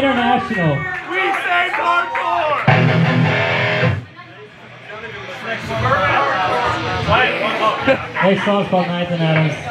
International. We saved hardcore! Hey, song's called Nathan Adams.